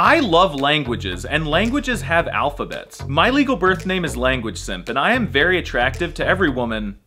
I love languages, and languages have alphabets. My legal birth name is Language Simp, and I am very attractive to every woman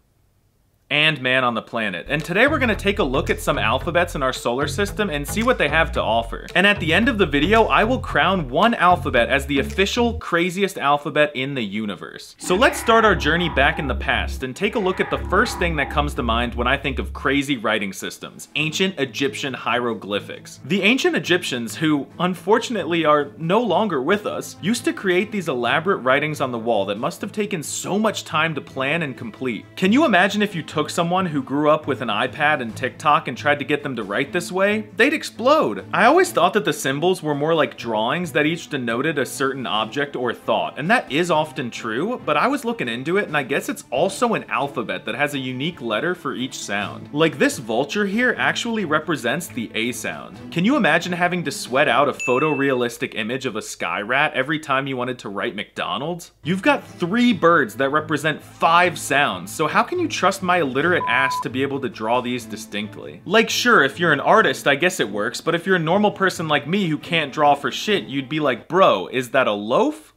and man on the planet. And today we're gonna take a look at some alphabets in our solar system and see what they have to offer. And at the end of the video, I will crown one alphabet as the official craziest alphabet in the universe. So let's start our journey back in the past and take a look at the first thing that comes to mind when I think of crazy writing systems, ancient Egyptian hieroglyphics. The ancient Egyptians, who unfortunately are no longer with us, used to create these elaborate writings on the wall that must have taken so much time to plan and complete. Can you imagine if you took took someone who grew up with an iPad and TikTok and tried to get them to write this way, they'd explode. I always thought that the symbols were more like drawings that each denoted a certain object or thought, and that is often true, but I was looking into it and I guess it's also an alphabet that has a unique letter for each sound. Like this vulture here actually represents the A sound. Can you imagine having to sweat out a photorealistic image of a sky rat every time you wanted to write McDonald's? You've got three birds that represent five sounds, so how can you trust my illiterate ass to be able to draw these distinctly. Like sure, if you're an artist, I guess it works, but if you're a normal person like me who can't draw for shit, you'd be like, bro, is that a loaf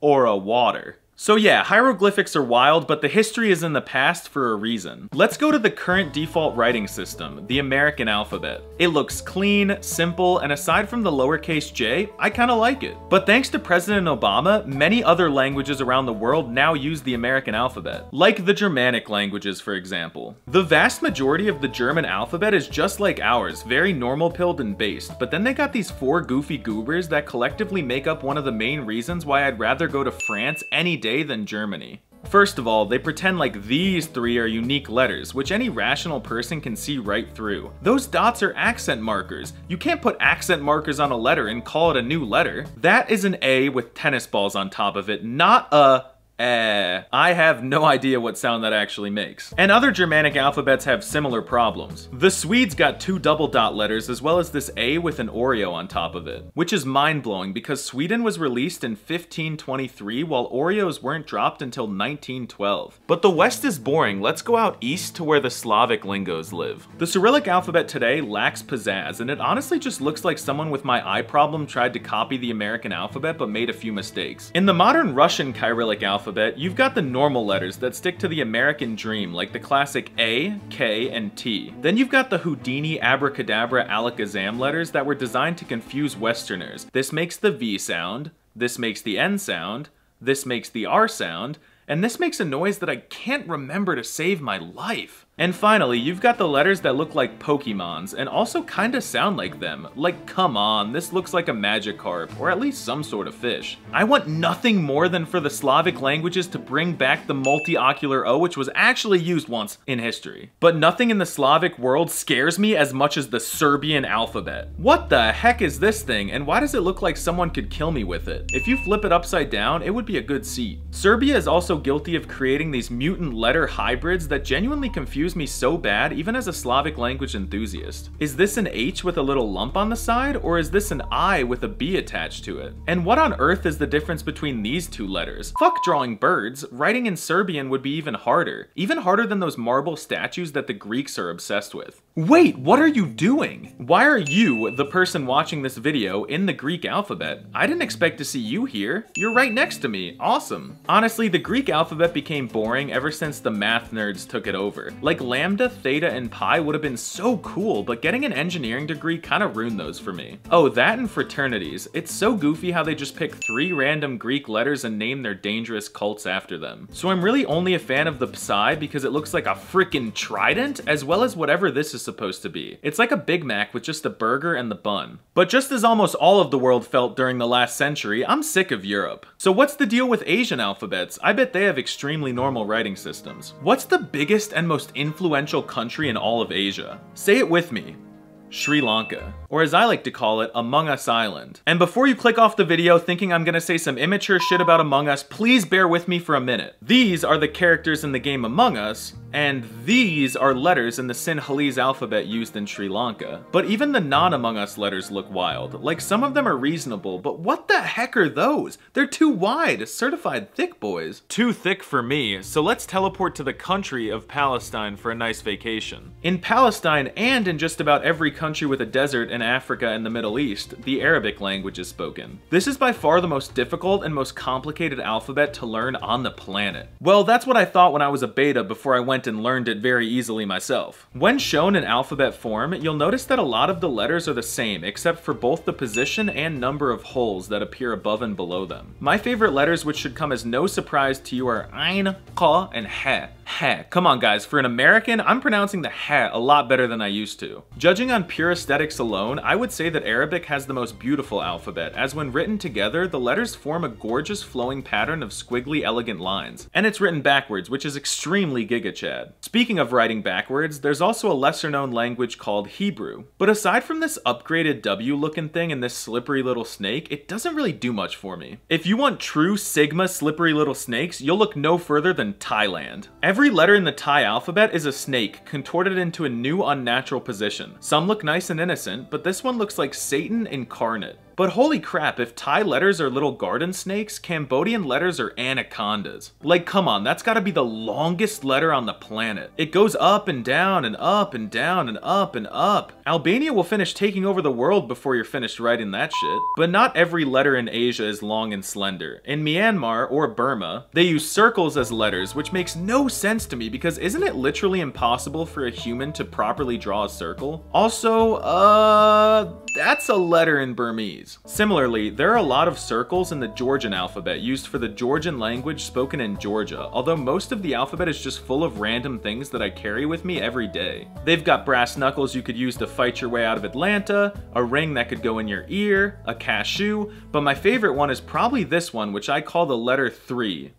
or a water? So yeah, hieroglyphics are wild, but the history is in the past for a reason. Let's go to the current default writing system, the American alphabet. It looks clean, simple, and aside from the lowercase j, I kinda like it. But thanks to President Obama, many other languages around the world now use the American alphabet, like the Germanic languages for example. The vast majority of the German alphabet is just like ours, very normal pilled and based, but then they got these four goofy goobers that collectively make up one of the main reasons why I'd rather go to France any day day than Germany. First of all, they pretend like these three are unique letters, which any rational person can see right through. Those dots are accent markers. You can't put accent markers on a letter and call it a new letter. That is an A with tennis balls on top of it, not a Eh, I have no idea what sound that actually makes. And other Germanic alphabets have similar problems. The Swedes got two double dot letters as well as this A with an Oreo on top of it, which is mind-blowing because Sweden was released in 1523 while Oreos weren't dropped until 1912. But the West is boring, let's go out east to where the Slavic lingos live. The Cyrillic alphabet today lacks pizzazz, and it honestly just looks like someone with my eye problem tried to copy the American alphabet but made a few mistakes. In the modern Russian Cyrillic alphabet, alphabet, you've got the normal letters that stick to the American dream, like the classic A, K, and T. Then you've got the Houdini, Abracadabra, Alakazam letters that were designed to confuse Westerners. This makes the V sound, this makes the N sound, this makes the R sound, and this makes a noise that I can't remember to save my life. And finally, you've got the letters that look like Pokemons and also kinda sound like them. Like, come on, this looks like a Magikarp, or at least some sort of fish. I want nothing more than for the Slavic languages to bring back the multi-ocular O, which was actually used once in history. But nothing in the Slavic world scares me as much as the Serbian alphabet. What the heck is this thing, and why does it look like someone could kill me with it? If you flip it upside down, it would be a good seat. Serbia is also guilty of creating these mutant letter hybrids that genuinely confuse confuse me so bad even as a Slavic language enthusiast. Is this an H with a little lump on the side, or is this an I with a B attached to it? And what on earth is the difference between these two letters? Fuck drawing birds, writing in Serbian would be even harder. Even harder than those marble statues that the Greeks are obsessed with. Wait, what are you doing? Why are you, the person watching this video, in the Greek alphabet? I didn't expect to see you here. You're right next to me, awesome. Honestly, the Greek alphabet became boring ever since the math nerds took it over. Like like Lambda, Theta, and Pi would have been so cool, but getting an engineering degree kind of ruined those for me. Oh, that and fraternities. It's so goofy how they just pick three random Greek letters and name their dangerous cults after them. So I'm really only a fan of the Psi because it looks like a freaking trident, as well as whatever this is supposed to be. It's like a Big Mac with just a burger and the bun. But just as almost all of the world felt during the last century, I'm sick of Europe. So what's the deal with Asian alphabets? I bet they have extremely normal writing systems. What's the biggest and most influential country in all of Asia? Say it with me. Sri Lanka, or as I like to call it, Among Us Island. And before you click off the video thinking I'm gonna say some immature shit about Among Us, please bear with me for a minute. These are the characters in the game Among Us, And these are letters in the Sinhalese alphabet used in Sri Lanka. But even the non-Among Us letters look wild. Like some of them are reasonable, but what the heck are those? They're too wide, certified thick boys. Too thick for me, so let's teleport to the country of Palestine for a nice vacation. In Palestine and in just about every country with a desert in Africa and the Middle East, the Arabic language is spoken. This is by far the most difficult and most complicated alphabet to learn on the planet. Well, that's what I thought when I was a beta before I went and learned it very easily myself. When shown in alphabet form, you'll notice that a lot of the letters are the same, except for both the position and number of holes that appear above and below them. My favorite letters which should come as no surprise to you are Ein, Ka, and He. Heh. Come on guys, for an American, I'm pronouncing the heh a lot better than I used to. Judging on pure aesthetics alone, I would say that Arabic has the most beautiful alphabet, as when written together, the letters form a gorgeous flowing pattern of squiggly elegant lines. And it's written backwards, which is extremely giga chad. Speaking of writing backwards, there's also a lesser known language called Hebrew. But aside from this upgraded W looking thing and this slippery little snake, it doesn't really do much for me. If you want true Sigma slippery little snakes, you'll look no further than Thailand. Every Every letter in the Thai alphabet is a snake, contorted into a new unnatural position. Some look nice and innocent, but this one looks like Satan incarnate. But holy crap, if Thai letters are little garden snakes, Cambodian letters are anacondas. Like, come on, that's gotta be the longest letter on the planet. It goes up and down and up and down and up and up. Albania will finish taking over the world before you're finished writing that shit. But not every letter in Asia is long and slender. In Myanmar, or Burma, they use circles as letters, which makes no sense to me because isn't it literally impossible for a human to properly draw a circle? Also, uh, that's a letter in Burmese. Similarly, there are a lot of circles in the Georgian alphabet used for the Georgian language spoken in Georgia, although most of the alphabet is just full of random things that I carry with me every day. They've got brass knuckles you could use to fight your way out of Atlanta, a ring that could go in your ear, a cashew, but my favorite one is probably this one, which I call the letter 3.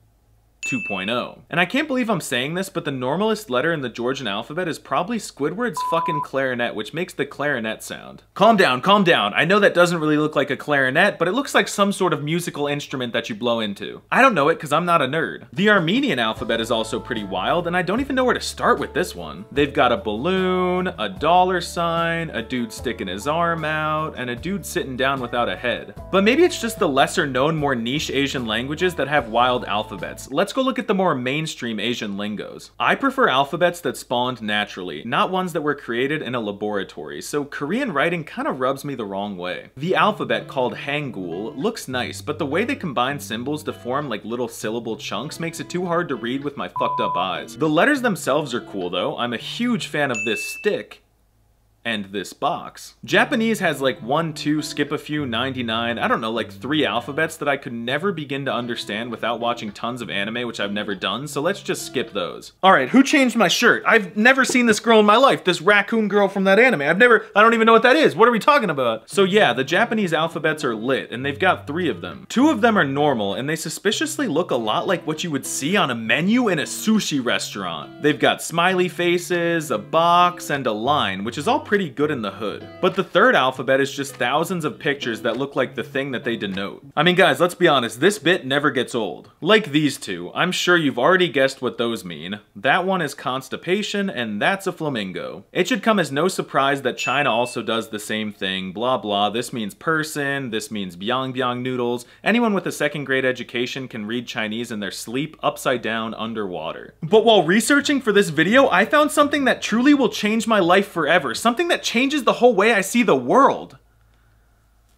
2.0. And I can't believe I'm saying this, but the normalest letter in the Georgian alphabet is probably Squidward's fucking clarinet, which makes the clarinet sound. Calm down, calm down. I know that doesn't really look like a clarinet, but it looks like some sort of musical instrument that you blow into. I don't know it because I'm not a nerd. The Armenian alphabet is also pretty wild, and I don't even know where to start with this one. They've got a balloon, a dollar sign, a dude sticking his arm out, and a dude sitting down without a head. But maybe it's just the lesser known, more niche Asian languages that have wild alphabets. Let's go look at the more mainstream Asian lingos. I prefer alphabets that spawned naturally, not ones that were created in a laboratory, so Korean writing kind of rubs me the wrong way. The alphabet called Hangul looks nice, but the way they combine symbols to form like little syllable chunks makes it too hard to read with my fucked up eyes. The letters themselves are cool though, I'm a huge fan of this stick, and this box. Japanese has like 1, 2, skip a few, 99, I don't know, like 3 alphabets that I could never begin to understand without watching tons of anime, which I've never done, so let's just skip those. Alright, who changed my shirt? I've never seen this girl in my life, this raccoon girl from that anime. I've never, I don't even know what that is. What are we talking about? So yeah, the Japanese alphabets are lit, and they've got three of them. Two of them are normal, and they suspiciously look a lot like what you would see on a menu in a sushi restaurant. They've got smiley faces, a box, and a line, which is all pretty good in the hood. But the third alphabet is just thousands of pictures that look like the thing that they denote. I mean guys, let's be honest, this bit never gets old. Like these two, I'm sure you've already guessed what those mean. That one is constipation, and that's a flamingo. It should come as no surprise that China also does the same thing, blah blah, this means person, this means biang biang noodles. Anyone with a second grade education can read Chinese in their sleep upside down underwater. But while researching for this video, I found something that truly will change my life forever, something something that changes the whole way I see the world.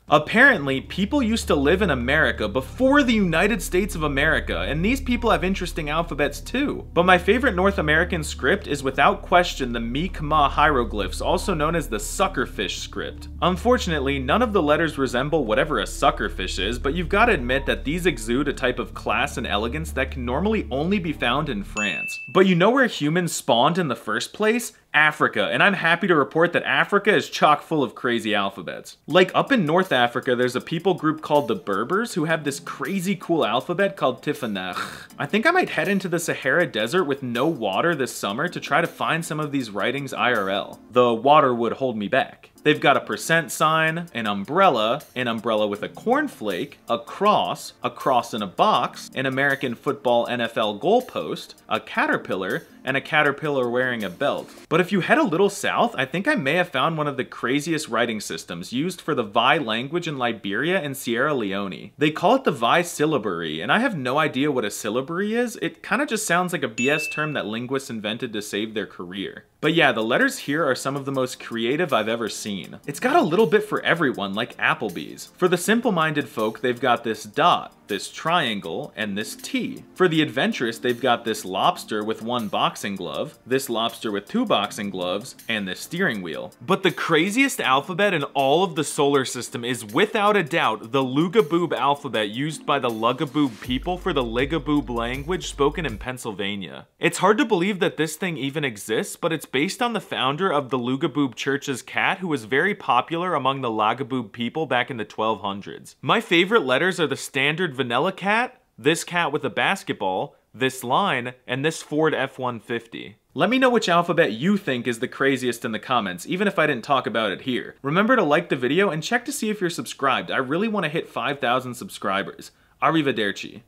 Apparently, people used to live in America before the United States of America, and these people have interesting alphabets too. But my favorite North American script is without question the Mi'kmaq hieroglyphs, also known as the suckerfish script. Unfortunately, none of the letters resemble whatever a suckerfish is, but you've got to admit that these exude a type of class and elegance that can normally only be found in France. But you know where humans spawned in the first place? Africa, and I'm happy to report that Africa is chock full of crazy alphabets. Like up in North Africa, there's a people group called the Berbers who have this crazy cool alphabet called Tifinagh. I think I might head into the Sahara Desert with no water this summer to try to find some of these writings IRL. The water would hold me back. They've got a percent sign, an umbrella, an umbrella with a cornflake, a cross, a cross in a box, an American football NFL goalpost, a caterpillar, and a caterpillar wearing a belt. But if you head a little south, I think I may have found one of the craziest writing systems used for the Vai language in Liberia and Sierra Leone. They call it the Vai syllabary, and I have no idea what a syllabary is. It kind of just sounds like a BS term that linguists invented to save their career. But yeah, the letters here are some of the most creative I've ever seen. It's got a little bit for everyone, like Applebee's. For the simple-minded folk, they've got this dot, this triangle, and this T. For the adventurous, they've got this lobster with one boxing glove, this lobster with two boxing gloves, and this steering wheel. But the craziest alphabet in all of the solar system is without a doubt the Lugaboob alphabet used by the Lugaboob people for the Ligaboob language spoken in Pennsylvania. It's hard to believe that this thing even exists, but it's based on the founder of the Lugaboob Church's cat who was very popular among the Lagaboob people back in the 1200s. My favorite letters are the standard vanilla cat, this cat with a basketball, this line, and this Ford F-150. Let me know which alphabet you think is the craziest in the comments, even if I didn't talk about it here. Remember to like the video and check to see if you're subscribed. I really want to hit 5,000 subscribers. Arrivederci.